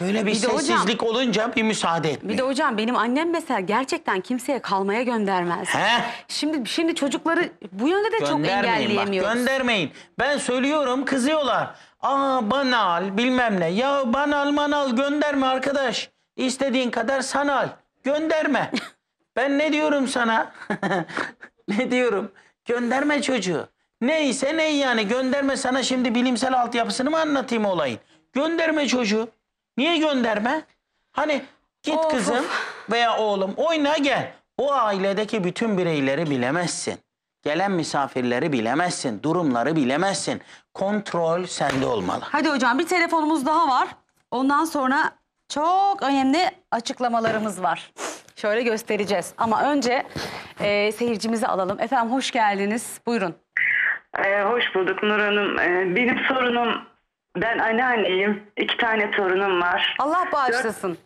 Böyle bir, Bir de hocam- sessizlik olunca bir müsaade Bir etmiyor. de hocam benim annem mesela gerçekten kimseye kalmaya göndermez. He? Şimdi şimdi çocukları bu yönde de çok Göndermeyin bak engelleyemiyoruz. göndermeyin. Ben söylüyorum kızıyorlar. Aa banal bilmem ne. Ya banal manal gönderme arkadaş. İstediğin kadar sanal. Gönderme. ben ne diyorum sana? ne diyorum? Gönderme çocuğu. Neyse ne yani gönderme sana şimdi bilimsel altyapısını mı anlatayım olayın? Gönderme çocuğu. Niye gönderme? Hani git Of, kızım veya oğlum oyna gel. O ailedeki bütün bireyleri bilemezsin. Gelen misafirleri bilemezsin. Durumları bilemezsin. Kontrol sende olmalı. Hadi hocam bir telefonumuz daha var. Ondan sonra çok önemli açıklamalarımız var. Şöyle göstereceğiz. Ama önce e, seyircimizi alalım. Efendim hoş geldiniz. Buyurun. Ee, hoş bulduk Nur Hanım. Ee, benim sorunum, ben anneanneyim. İki tane torunum var. Allah bağışlasın.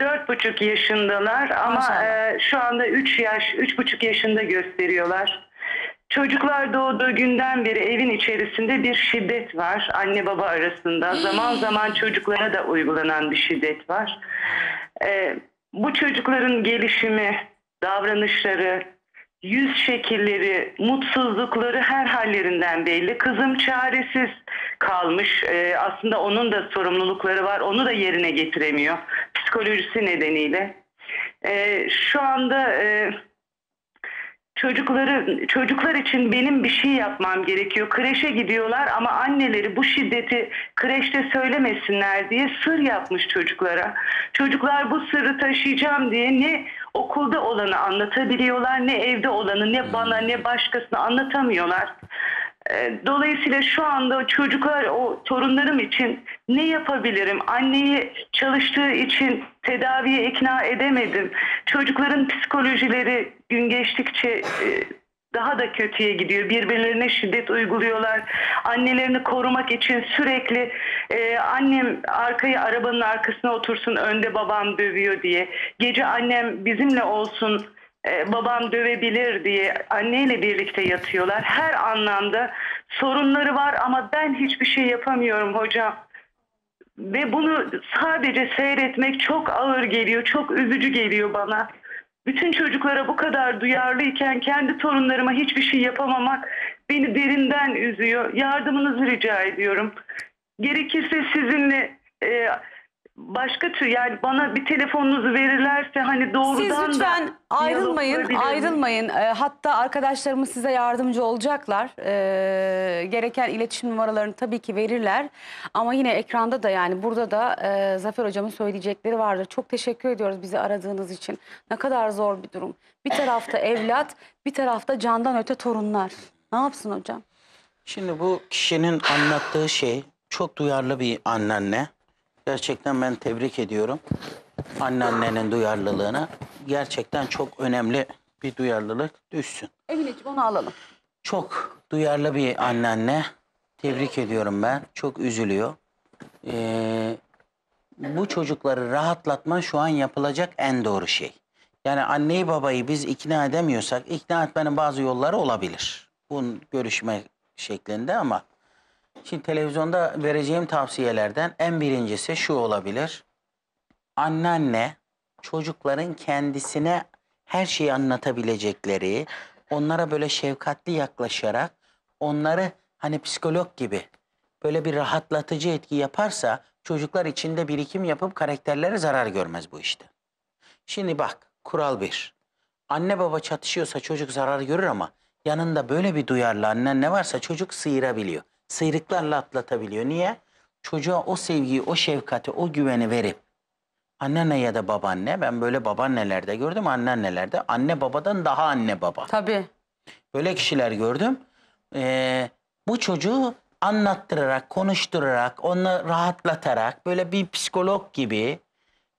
Dört buçuk yaşındalar ama e, şu anda üç yaş, üç buçuk yaşında gösteriyorlar. Çocuklar doğduğu günden beri evin içerisinde bir şiddet var anne baba arasında. Zaman zaman çocuklara da uygulanan bir şiddet var. Ee, bu çocukların gelişimi, davranışları, yüz şekilleri, mutsuzlukları her hallerinden belli. Kızım çaresiz kalmış. Ee, aslında onun da sorumlulukları var. Onu da yerine getiremiyor. Psikolojisi nedeniyle. Ee, şu anda e, çocukları çocuklar için benim bir şey yapmam gerekiyor. Kreşe gidiyorlar ama anneleri bu şiddeti kreşte söylemesinler diye sır yapmış çocuklara. Çocuklar bu sırrı taşıyacağım diye ne okulda olanı anlatabiliyorlar ne evde olanı ne bana ne başkasına anlatamıyorlar. Ee, Dolayısıyla şu anda çocuklar, o torunlarım için ne yapabilirim? Anneyi çalıştığı için tedaviye ikna edemedim. Çocukların psikolojileri gün geçtikçe e, daha da kötüye gidiyor. Birbirlerine şiddet uyguluyorlar. Annelerini korumak için sürekli e, annem arkayı arabanın arkasına otursun önde babam dövüyor diye. Gece annem bizimle olsun e, babam dövebilir diye anneyle birlikte yatıyorlar. Her anlamda sorunları var ama ben hiçbir şey yapamıyorum hocam. Ve bunu sadece seyretmek çok ağır geliyor, çok üzücü geliyor bana. Bütün çocuklara bu kadar duyarlıyken kendi torunlarıma hiçbir şey yapamamak beni derinden üzüyor. Yardımınızı rica ediyorum. Gerekirse sizinle e, başka tür yani bana bir telefonunuzu verirlerse hani doğrudan Siz lütfen da ayrılmayın, ayrılmayın. Ee, hatta arkadaşlarımız size yardımcı olacaklar. Ee, gereken iletişim numaralarını tabii ki verirler. Ama yine ekranda da yani burada da e, Zafer Hocam'ın söyleyecekleri vardır. Çok teşekkür ediyoruz bizi aradığınız için. Ne kadar zor bir durum. Bir tarafta evlat, bir tarafta candan öte torunlar. Ne yapsın hocam? Şimdi bu kişinin anlattığı şey çok duyarlı bir anneanne. Gerçekten ben tebrik ediyorum. Anneannenin duyarlılığına. Gerçekten çok önemli bir duyarlılık düşsün. Emineciğim onu alalım. Çok duyarlı bir anneanne. Tebrik ediyorum ben. Çok üzülüyor. Ee, bu çocukları rahatlatma şu an yapılacak en doğru şey. Yani anneyi babayı biz ikna edemiyorsak ikna etmenin bazı yolları olabilir. Bunun görüşme şeklinde ama şimdi televizyonda vereceğim tavsiyelerden en birincisi şu olabilir. Anneanne çocukların kendisine her şeyi anlatabilecekleri, onlara böyle şefkatli yaklaşarak onları hani psikolog gibi böyle bir rahatlatıcı etki yaparsa çocuklar içinde birikim yapıp karakterleri zarar görmez bu işte. Şimdi bak kural bir. Anne baba çatışıyorsa çocuk zarar görür ama yanında böyle bir duyarlı annen ne varsa çocuk sıyırabiliyor. Sıyrıklarla atlatabiliyor. Niye? Çocuğa o sevgiyi, o şefkati, o güveni verip anneanne ya da babaanne ben böyle babaannelerde gördüm anneannelerde anne babadan daha anne baba. Tabii. Böyle kişiler gördüm. Ee, bu çocuğu anlattırarak, konuşturarak, onu rahatlatarak böyle bir psikolog gibi,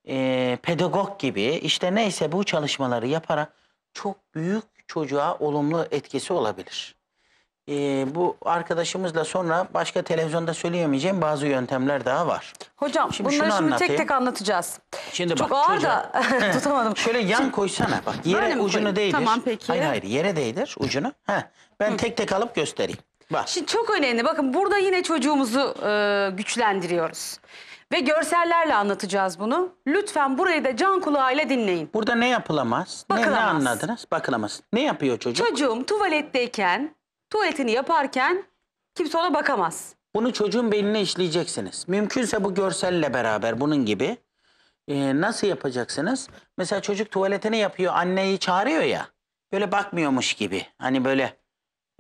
e, pedagog gibi işte neyse bu çalışmaları yaparak çok büyük çocuğa olumlu etkisi olabilir. Ee, bu arkadaşımızla sonra başka televizyonda söyleyemeyeceğim bazı yöntemler daha var. Hocam Şimdi bunları şunu şimdi tek anlatayım. tek anlatacağız. Şimdi Çok bak ağır çocuğa- da tutamadım. Şöyle yan koysana bak. Yere Böyle ucunu koyayım? değdir. Tamam, peki. Hayır hayır yere değdir ucunu. Heh. Ben tek tek alıp göstereyim. Bak. Şimdi çok önemli. Bakın burada yine çocuğumuzu e, güçlendiriyoruz. Ve görsellerle anlatacağız bunu. Lütfen burayı da can kulağıyla dinleyin. Burada ne yapılamaz? Ne, ne Bakılamaz. anladınız? Bakılamaz. Ne yapıyor çocuk? Çocuğum tuvaletteyken, tuvaletini yaparken kimse ona bakamaz. Bunu çocuğun beynine işleyeceksiniz. Mümkünse bu görselle beraber bunun gibi. Ee, nasıl yapacaksınız? Mesela çocuk tuvaletini yapıyor, anneyi çağırıyor ya. Böyle bakmıyormuş gibi. Hani böyle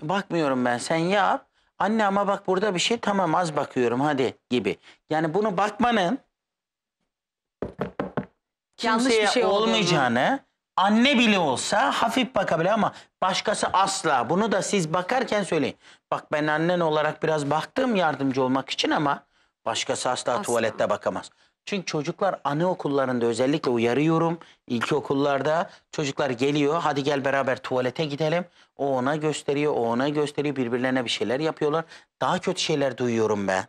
bakmıyorum ben sen yap. Anne ama bak burada bir şey tamam az bakıyorum hadi gibi. Yani bunu bakmanın Yanlış bir şey olmayacağını anne bile olsa hafif bakabilir ama başkası asla. Bunu da siz bakarken söyleyin. Bak ben annen olarak biraz baktım yardımcı olmak için ama başkası asla, Asla. tuvalette bakamaz. Çünkü çocuklar anaokullarında özellikle uyarıyorum. İlkokullarda çocuklar geliyor. Hadi gel beraber tuvalete gidelim. O ona gösteriyor, o ona gösteriyor. Birbirlerine bir şeyler yapıyorlar. Daha kötü şeyler duyuyorum ben.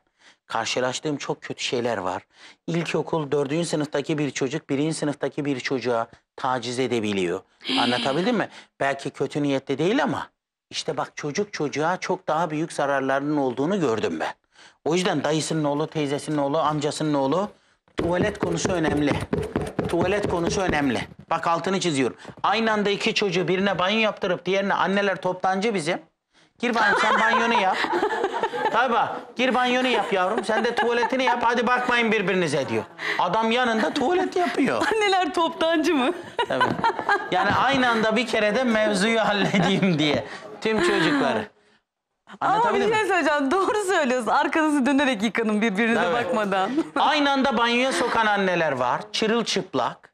Karşılaştığım çok kötü şeyler var. İlkokul dördüncü sınıftaki bir çocuk birinci sınıftaki bir çocuğa taciz edebiliyor. Anlatabildim mi? Belki kötü niyetli değil ama işte bak çocuk çocuğa çok daha büyük zararlarının olduğunu gördüm ben. O yüzden dayısının oğlu, teyzesinin oğlu, amcasının oğlu tuvalet konusu önemli. Tuvalet konusu önemli. Bak altını çiziyorum. Aynı anda iki çocuğu birine banyo yaptırıp diğerine anneler toptancı bizim. Gir banyo sen banyonu yap. Tabii bak, gir banyonu yap yavrum. Sen de tuvaletini yap. Hadi bakmayın birbirinize diyor. Adam yanında tuvalet yapıyor. Anneler toptancı mı? Tabii. Yani aynı anda bir kere de mevzuyu halledeyim diye. Tüm çocukları. Ama bir Anlatabildim mi? şey söyleyeceğim. Doğru söylüyorsun. Arkanızı dönerek yıkanın birbirinize Evet. bakmadan. Aynı anda banyoya sokan anneler var. Çırılçıplak.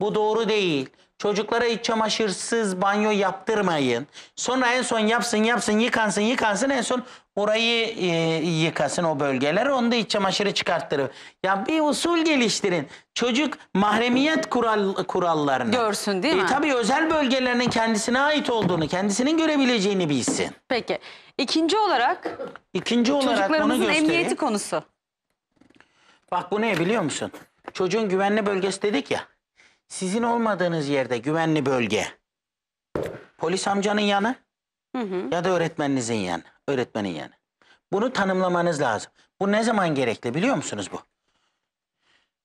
Bu doğru değil. Çocuklara iç çamaşırsız banyo yaptırmayın. Sonra en son yapsın yapsın yıkansın yıkansın en son orayı e, yıkasın o bölgeler. Onu da iç çamaşırı çıkarttırır. Ya bir usul geliştirin. Çocuk mahremiyet kural, kurallarını. Görsün, değil mi? E, tabii özel bölgelerinin kendisine ait olduğunu, kendisinin görebileceğini bilsin. Peki. İkinci olarak İkinci olarak bunu çocuklarımızın göstereyim. emniyeti konusu. Bak bu ne biliyor musun? Çocuğun güvenli bölgesi dedik ya. Sizin olmadığınız yerde güvenli bölge. Polis amcanın yanı ya da öğretmeninizin yanı. Öğretmenin yanı. Bunu tanımlamanız lazım. Bu ne zaman gerekli biliyor musunuz bu?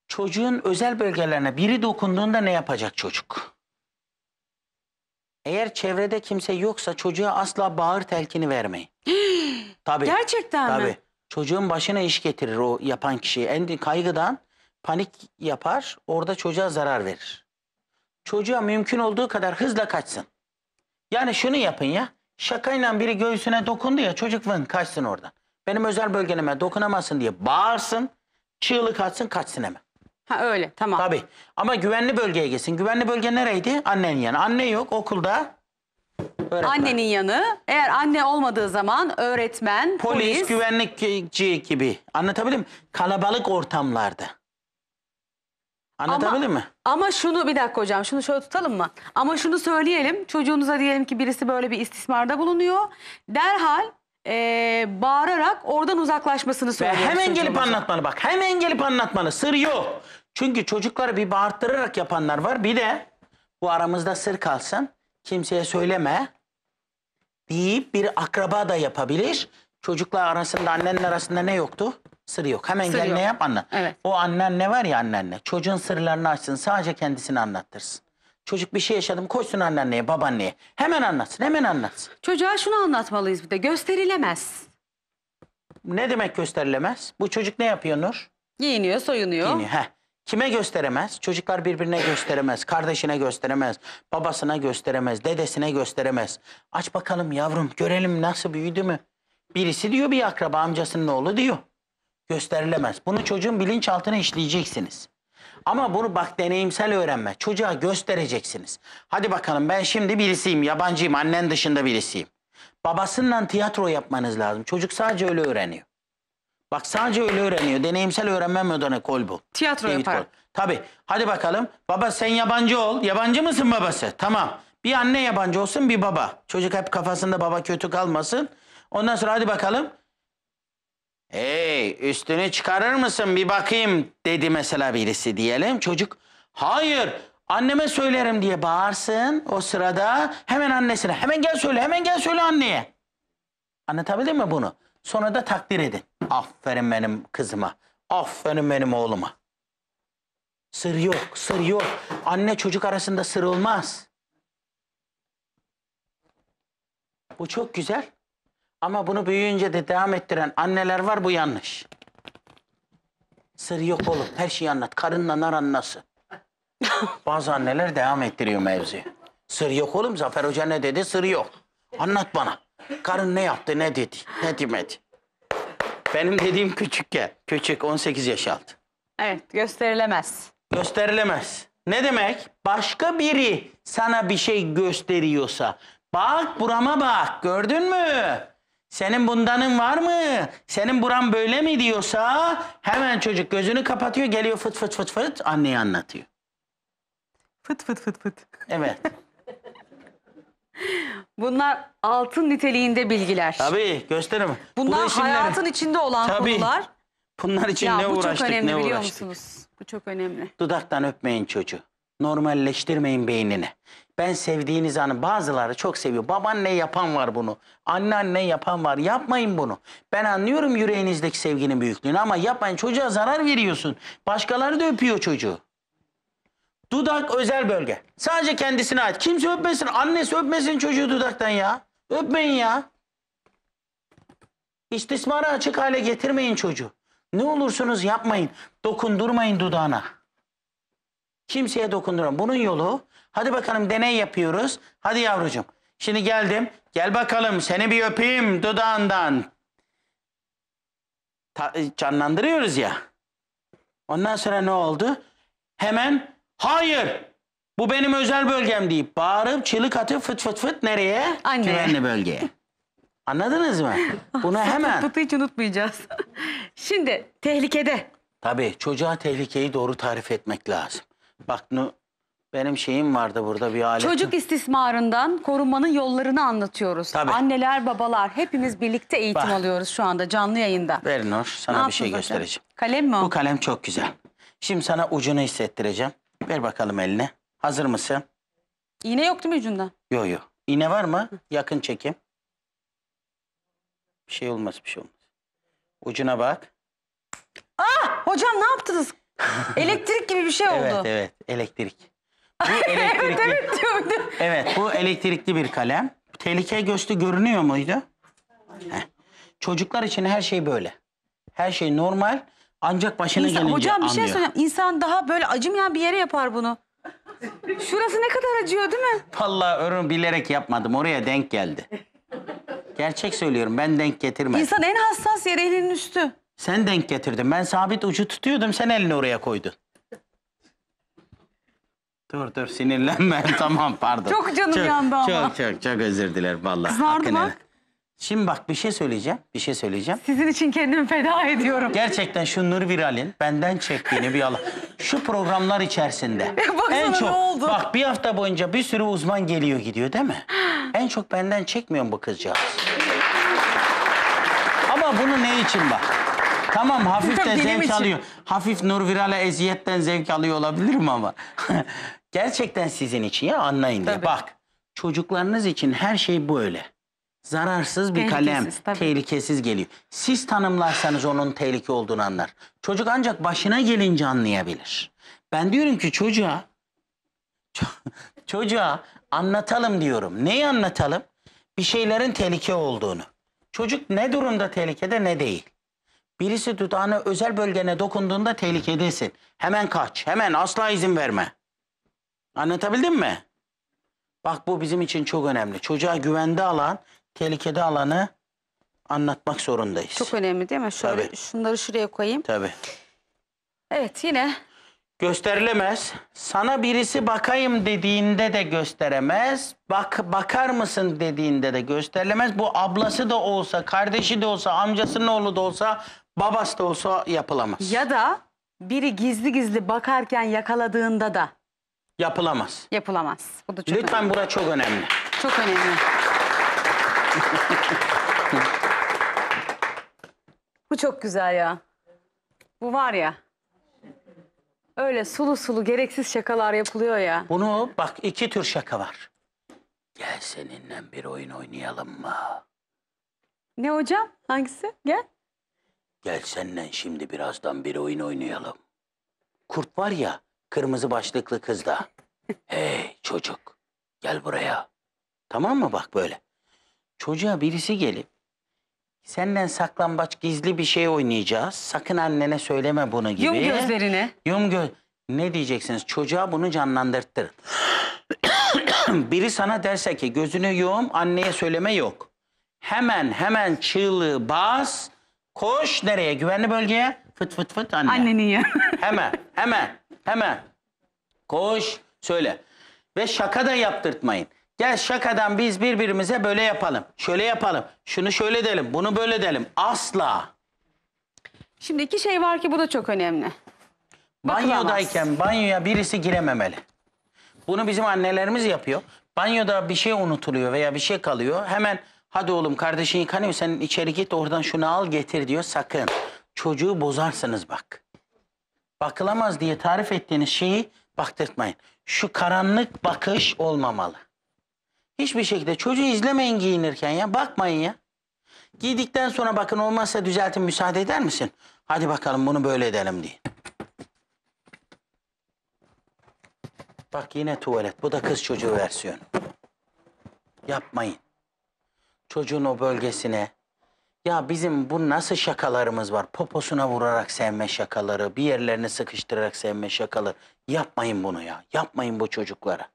Çocuğun özel bölgelerine biri dokunduğunda ne yapacak çocuk? Eğer çevrede kimse yoksa çocuğa asla bağır telkini vermeyin. Tabii. Gerçekten mi? Tabii. Çocuğun başına iş getirir o yapan kişi. En kaygıdan panik yapar, orada çocuğa zarar verir. Çocuğa mümkün olduğu kadar hızla kaçsın. Yani şunu yapın ya. Şakayla biri göğsüne dokundu ya çocuk vın kaçsın oradan. Benim özel bölgenime dokunamazsın diye bağırsın, çığlık atsın, kaçsın hemen. Ha öyle tamam. Tabii. Ama güvenli bölgeye gitsin. Güvenli bölge nereydi? Annenin yanı. Anne yok okulda. Öğretmen. Annenin yanı. Eğer anne olmadığı zaman öğretmen, polis, polis. güvenlikçi gibi. Anlatabildim mi? Kalabalık ortamlarda. Anlatabildim mi? Ama şunu bir dakika hocam şunu şöyle tutalım mı? Ama şunu söyleyelim çocuğunuza diyelim ki birisi böyle bir istismarda bulunuyor. Derhal eee, bağırarak oradan uzaklaşmasını Ve söylüyoruz hemen gelip anlatmalı bak. Hemen gelip anlatmalı. Sır yok. Çünkü çocukları bir bağırttırarak yapanlar var. Bir de bu aramızda sır kalsın. Kimseye söyleme. Deyip bir akraba da yapabilir. Çocuklar arasında annenin arasında ne yoktu? Sır yok. Hemen Sır gel yok. ne yap anlat. Evet. O annenle var ya annenle. Çocuğun sırlarını açsın. Sadece kendisini anlattırsın. Çocuk bir şey yaşadım koşsun anneanneye babaanneye. Hemen anlatsın hemen anlatsın. Çocuğa şunu anlatmalıyız bir de gösterilemez. Ne demek gösterilemez? Bu çocuk ne yapıyor Nur? Giyiniyor soyunuyor. Yeni, heh. Kime gösteremez? Çocuklar birbirine gösteremez. Kardeşine gösteremez. Babasına gösteremez. Dedesine gösteremez. Aç bakalım yavrum görelim nasıl büyüdü mü? Birisi diyor bir akraba amcasının oğlu diyor. Gösterilemez. Bunu çocuğun bilinçaltına işleyeceksiniz. Ama bunu bak deneyimsel öğrenme. Çocuğa göstereceksiniz. Hadi bakalım ben şimdi birisiyim. Yabancıyım. Annen dışında birisiyim. Babasından tiyatro yapmanız lazım. Çocuk sadece öyle öğreniyor. Bak sadece öyle öğreniyor. Deneyimsel öğrenme modern ekol bu. Tiyatro David yapar. Cole. Tabii. Hadi bakalım. Baba sen yabancı ol. Yabancı mısın babası? Tamam. Bir anne yabancı olsun bir baba. Çocuk hep kafasında baba kötü kalmasın. Ondan sonra hadi bakalım. Hey üstünü çıkarır mısın bir bakayım dedi mesela birisi diyelim. Çocuk hayır anneme söylerim diye bağırsın o sırada hemen annesine hemen gel söyle hemen gel söyle anneye. Anlatabildim mi bunu? Sonra da takdir edin. Aferin benim kızıma. Aferin benim oğluma. Sır yok, sır yok. Anne çocuk arasında sır olmaz. Bu çok güzel. Ama bunu büyüyünce de devam ettiren anneler var bu yanlış. Sır yok oğlum. Her şeyi anlat. Karınla naran nasıl? Bazı anneler devam ettiriyor mevzuyu. Sır yok oğlum. Zafer Hoca ne dedi? Sır yok. Anlat bana. Karın ne yaptı, ne dedi, ne demedi. Benim dediğim küçükken. Küçük 18 yaş altı. Evet gösterilemez. Gösterilemez. Ne demek? Başka biri sana bir şey gösteriyorsa. Bak burama bak. Gördün mü? Senin bundanın var mı? Senin buran böyle mi diyorsa hemen çocuk gözünü kapatıyor geliyor fıt fıt fıt fıt anneye anlatıyor. Fıt fıt fıt fıt. Evet. Bunlar altın niteliğinde bilgiler. Tabii gösterim. Bu Bunlar resimleri- hayatın içinde olan Tabii. konular. Bunlar için ne bu çok uğraştık önemli ne biliyor uğraştık. musunuz? Bu çok önemli. Dudaktan öpmeyin çocuğu. Normalleştirmeyin beynini. Ben sevdiğiniz anı bazıları çok seviyor. Babaanne yapan var bunu. Anneanne yapan var. Yapmayın bunu. Ben anlıyorum yüreğinizdeki sevginin büyüklüğünü ama yapmayın. Çocuğa zarar veriyorsun. Başkaları da öpüyor çocuğu. Dudak özel bölge. Sadece kendisine ait. Kimse öpmesin. Annesi öpmesin çocuğu dudaktan ya. Öpmeyin ya. İstismara açık hale getirmeyin çocuğu. Ne olursunuz yapmayın. Dokundurmayın dudağına. Kimseye dokundurmayın. Bunun yolu hadi bakalım deney yapıyoruz. Hadi yavrucuğum. Şimdi geldim. Gel bakalım seni bir öpeyim dudağından. Ta- canlandırıyoruz ya. Ondan sonra ne oldu? Hemen hayır bu benim özel bölgem deyip bağırıp çığlık atıp fıt fıt fıt nereye? Anneye. Güvenli bölgeye. Anladınız mı? Bunu hemen. Fıtı hiç unutmayacağız. Şimdi tehlikede. Tabii çocuğa tehlikeyi doğru tarif etmek lazım. Bak nu, benim şeyim vardı burada bir alet. Çocuk istismarından korunmanın yollarını anlatıyoruz. Tabii. Anneler, babalar hepimiz birlikte eğitim Bak. alıyoruz şu anda canlı yayında. Ver Nur sana Ne bir şey hocam? göstereceğim. Kalem mi o? Bu kalem çok güzel. Şimdi sana ucunu hissettireceğim. Ver bakalım eline. Hazır mısın? İğne yok değil mi ucunda? Yo yo. İğne var mı? Yakın çekim. Bir şey olmaz bir şey olmaz. Ucuna bak. Hocam ne yaptınız? Elektrik gibi bir şey oldu. Evet evet elektrik. Bu elektrikli. evet, Dövdü. bu elektrikli bir kalem. Tehlike göstü görünüyor muydu? Heh. Çocuklar için her şey böyle. Her şey normal ancak başına İnsan, gelince hocam bir şey anlıyor. söyleyeyim. İnsan daha böyle acımayan bir yere yapar bunu. Şurası ne kadar acıyor değil mi? Vallahi örün bilerek yapmadım. Oraya denk geldi. Gerçek söylüyorum. Ben denk getirmedim. İnsan en hassas yer elinin üstü. Sen denk getirdin. Ben sabit ucu tutuyordum. Sen elini oraya koydun. Dur dur sinirlenme. tamam pardon. Çok canım yandı ama. Çok çok çok özür dilerim vallahi. Kızardı Hakkını bak. Şimdi bak bir şey söyleyeceğim. Bir şey söyleyeceğim. Sizin için kendimi feda ediyorum. Gerçekten şu Nur Viral'in benden çektiğini bir Allah. Şu programlar içerisinde. Baksana en ne çok, oldu? Bak bir hafta boyunca bir sürü uzman geliyor gidiyor değil mi? en çok benden çekmiyor bu kızcağız. Ama bunu ne için bak? Tamam hafif de Benim zevk için. alıyor. Hafif Nur Viral'e eziyetten zevk alıyor olabilirim ama. Gerçekten sizin için ya anlayın diye. Tabii. Bak çocuklarınız için her şey böyle. Zararsız bir kalem, Tehlikesiz, tabii. tehlikesiz geliyor. Siz tanımlarsanız onun tehlike olduğunu anlar. Çocuk ancak başına gelince anlayabilir. Ben diyorum ki çocuğa ço- çocuğa anlatalım diyorum. Neyi anlatalım? Bir şeylerin tehlike olduğunu. Çocuk ne durumda tehlikede ne değil. Birisi dudağına özel bölgene dokunduğunda tehlikedesin. Hemen kaç. Hemen asla izin verme. Anlatabildim mi? Bak bu bizim için çok önemli. Çocuğa güvende alan, tehlikede alanı anlatmak zorundayız. Çok önemli değil mi? Şöyle Tabii. şunları şuraya koyayım. Tabii. Evet yine Gösterilemez. Sana birisi bakayım dediğinde de gösteremez. Bak bakar mısın dediğinde de gösterilemez. Bu ablası da olsa, kardeşi de olsa, amcasının oğlu da olsa, babası da olsa yapılamaz. ya da biri gizli gizli bakarken yakaladığında da Yapılamaz. yapılamaz. Bu da çok Lütfen önemli. bura çok önemli. Çok önemli. Bu çok güzel ya. Bu var ya. Öyle sulu sulu gereksiz şakalar yapılıyor ya. Bunu bak iki tür şaka var. Gel seninle bir oyun oynayalım mı? Ne hocam? Hangisi? Gel. Gel seninle şimdi birazdan bir oyun oynayalım. Kurt var ya, kırmızı başlıklı kız da. hey çocuk, gel buraya. Tamam mı bak böyle. Çocuğa birisi gelip senden saklambaç gizli bir şey oynayacağız. Sakın annene söyleme bunu gibi. Yum gözlerini. Yum göz. Ne diyeceksiniz? Çocuğa bunu canlandırttırın. Biri sana derse ki gözünü yum anneye söyleme yok. Hemen hemen çığlığı bas. Koş nereye? Güvenli bölgeye. Fıt fıt fıt anne. Annenin ya. Hemen hemen hemen. Koş söyle. Ve şaka da yaptırtmayın. Gel şakadan biz birbirimize böyle yapalım. Şöyle yapalım. Şunu şöyle edelim. Bunu böyle edelim. Asla. Şimdi iki şey var ki bu da çok önemli. Bakılamaz. Banyodayken banyoya birisi girememeli. Bunu bizim annelerimiz yapıyor. Banyoda bir şey unutuluyor veya bir şey kalıyor. Hemen hadi oğlum kardeşin yıkanıyor sen içeri git oradan şunu al getir diyor. Sakın çocuğu bozarsınız bak. Bakılamaz diye tarif ettiğiniz şeyi baktırtmayın. Şu karanlık bakış olmamalı. Hiçbir şekilde çocuğu izlemeyin giyinirken ya bakmayın ya. Giydikten sonra bakın olmazsa düzeltin müsaade eder misin? Hadi bakalım bunu böyle edelim diye. Bak yine tuvalet. Bu da kız çocuğu versiyonu. Yapmayın. Çocuğun o bölgesine. Ya bizim bu nasıl şakalarımız var? Poposuna vurarak sevme şakaları, bir yerlerini sıkıştırarak sevme şakaları. Yapmayın bunu ya. Yapmayın bu çocuklara.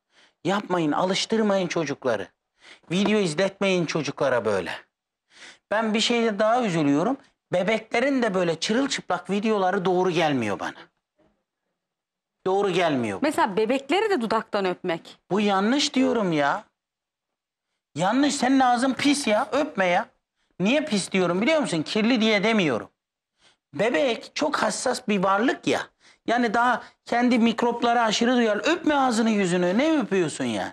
Yapmayın, alıştırmayın çocukları. Video izletmeyin çocuklara böyle. Ben bir şeyde daha üzülüyorum. Bebeklerin de böyle çırılçıplak videoları doğru gelmiyor bana. Doğru gelmiyor. Mesela bebekleri de dudaktan öpmek. Bu yanlış diyorum ya. Yanlış. Senin ağzın pis ya. Öpme ya. Niye pis diyorum biliyor musun? Kirli diye demiyorum. Bebek çok hassas bir varlık ya. Yani daha kendi mikroplara aşırı duyar. Öpme ağzını yüzünü. Ne öpüyorsun yani?